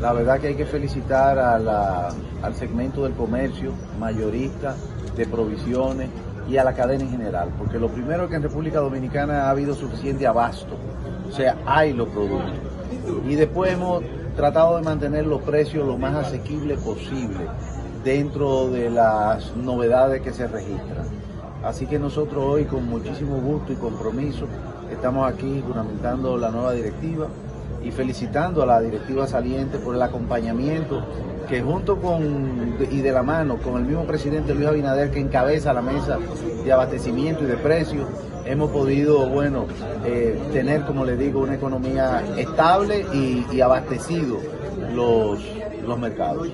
la verdad que hay que felicitar al segmento del comercio, mayorista, de provisiones y a la cadena en general, porque lo primero es que en República Dominicana ha habido suficiente abasto, o sea, hay los productos. Y después hemos tratado de mantener los precios lo más asequibles posible dentro de las novedades que se registran. Así que nosotros hoy con muchísimo gusto y compromiso estamos aquí juramentando la nueva directiva y felicitando a la directiva saliente por el acompañamiento que junto con y de la mano con el mismo presidente Luis Abinader que encabeza la mesa de abastecimiento y de precios, hemos podido, bueno, eh, tener, como le digo, una economía estable y, y abastecido los, los mercados.